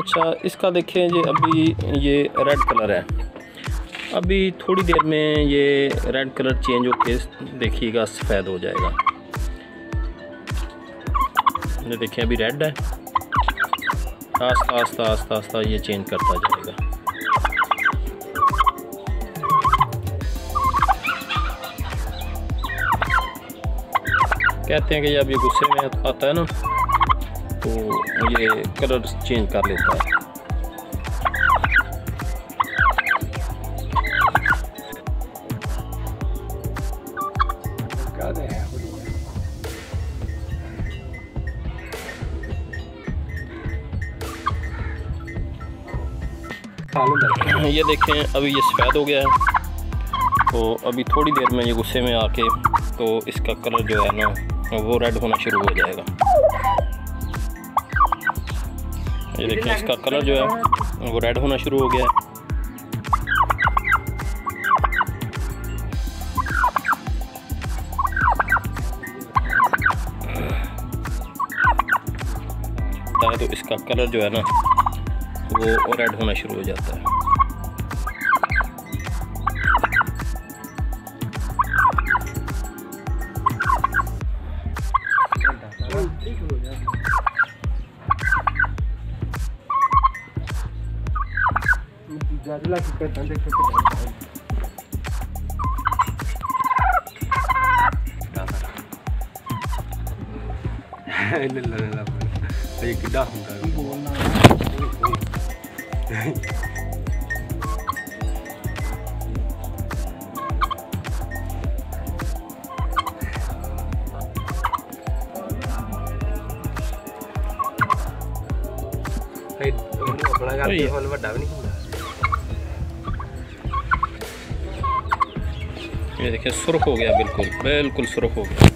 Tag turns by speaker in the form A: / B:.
A: अच्छा इसका देखें जी, अभी ये रेड कलर है। अभी थोड़ी देर में ये रेड कलर चेंज होकर देखिएगा, सफ़ेद हो जाएगा। ये देखिए अभी रेड है। आस्ता आस्ता आस्ता आस्ता ये चेंज करता जाएगा। कहते हैं कि जब ये गुस्से में आता है ना। तो ये कलर चेंज कर लेता है। ये देखें, अभी ये सफ़ेद हो गया है। तो अभी थोड़ी देर में ये गुस्से में आके तो इसका कलर जो है ना, वो रेड होना शुरू हो जाएगा। ये देखिए, इसका कलर जो है, वो रेड होना शुरू हो गया है। तो इसका कलर जो है ना, वो रेड होना शुरू हो जाता है।
B: ज्यादा कितना ठंडे छोटे
C: இல்ல இல்ல இல்ல ஐயோ கிட்டா ਬੜਾ ਕਰਦੇ ਹੋਲ ਵੱਡਾ ਵੀ ਨਹੀਂ ਹੁੰਦਾ
A: ये देखिए सुर्ख हो गया बिल्कुल बिल्कुल सुर्ख हो गया।